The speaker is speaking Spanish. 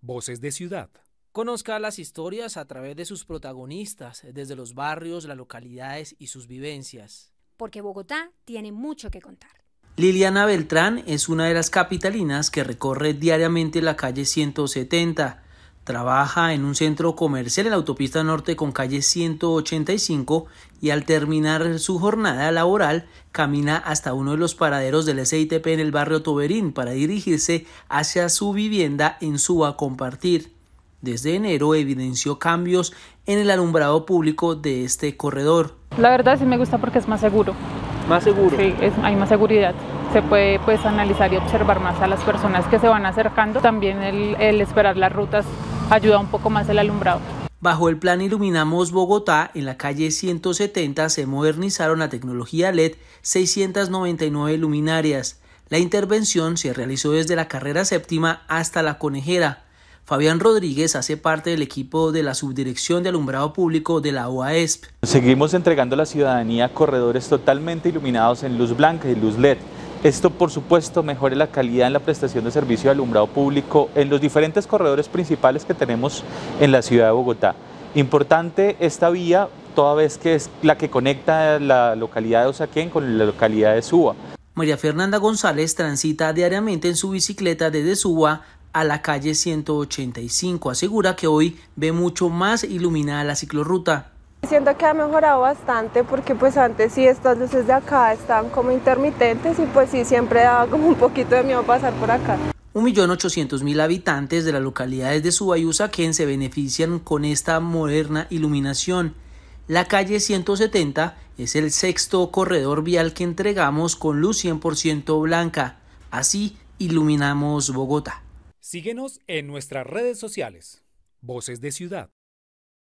Voces de Ciudad. Conozca las historias a través de sus protagonistas, desde los barrios, las localidades y sus vivencias. Porque Bogotá tiene mucho que contar. Liliana Beltrán es una de las capitalinas que recorre diariamente la calle 170 Trabaja en un centro comercial en la autopista norte con calle 185 y al terminar su jornada laboral camina hasta uno de los paraderos del SITP en el barrio Toberín para dirigirse hacia su vivienda en Suba Compartir. Desde enero evidenció cambios en el alumbrado público de este corredor. La verdad sí me gusta porque es más seguro. ¿Más seguro? Sí, hay más seguridad se puede pues analizar y observar más a las personas que se van acercando. También el, el esperar las rutas ayuda un poco más el alumbrado. Bajo el plan Iluminamos Bogotá, en la calle 170 se modernizaron la tecnología LED 699 luminarias. La intervención se realizó desde la carrera séptima hasta la conejera. Fabián Rodríguez hace parte del equipo de la Subdirección de Alumbrado Público de la OASP. Seguimos entregando a la ciudadanía corredores totalmente iluminados en luz blanca y luz LED esto, por supuesto, mejore la calidad en la prestación de servicio de alumbrado público en los diferentes corredores principales que tenemos en la ciudad de Bogotá. Importante esta vía, toda vez que es la que conecta la localidad de Osaquén con la localidad de Suba. María Fernanda González transita diariamente en su bicicleta desde Suba a la calle 185. Asegura que hoy ve mucho más iluminada la ciclorruta. Siento que ha mejorado bastante porque pues antes sí estas luces de acá estaban como intermitentes y pues sí siempre daba como un poquito de miedo pasar por acá. 1.800.000 habitantes de las localidades de Suba y Usaquén se benefician con esta moderna iluminación. La calle 170 es el sexto corredor vial que entregamos con luz 100% blanca. Así iluminamos Bogotá. Síguenos en nuestras redes sociales. Voces de Ciudad.